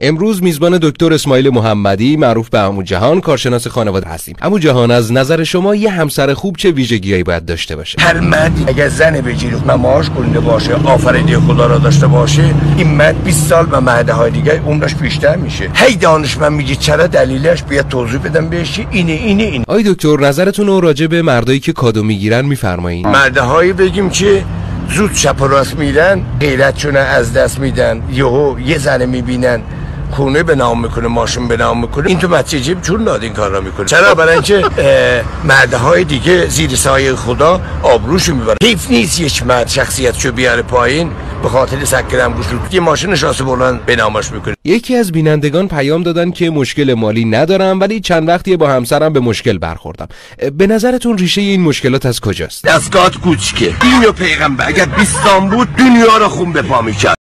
امروز میزبان دکتر اسماعیل محمدی معروف به عمو جهان کارشناس خانواده هستیم. عمو جهان از نظر شما یه همسر خوب چه ویژگیهایی باید داشته باشه؟ هر مردی اگر زن بگیره نماز کنده باشه آفرینی خدا را داشته باشه این مرد 20 سال و مرده های دیگه عمرش بیشتر میشه. هی دانشمند میگه چرا دلیلش؟ بیاد توضیح بدم بهش. اینه اینه این آی دکتر نظرتون رو راجع به مردایی که کادو می‌گیرن میفرمایید مرده هایی بگیم که زود چپ و راست میرن غیرتشون از دست میدن. یهو یه زنه می‌بینن. خونه به نام می‌کنه ماشین به نام می‌کنه. این تو بچه جیب چون داد این کار را می‌کنه. چرا؟ برای اینکه مرده های دیگه زیر سایه خدا آبروشو می‌برن. حیف نیست یک مرد شخصیتشو بیاره پایین به خاطر سکرم گوشو یه ماشین شاسه بلند به نامش می‌کنه. یکی از بینندگان پیام دادن که مشکل مالی ندارم ولی چند وقتی با همسرم به مشکل برخوردم. به نظرتون ریشه این مشکلات از کجاست؟ دستگاه کوچکه اینو پیغمبر. اگر 20 بود دنیا رو خون به پا می‌کرد.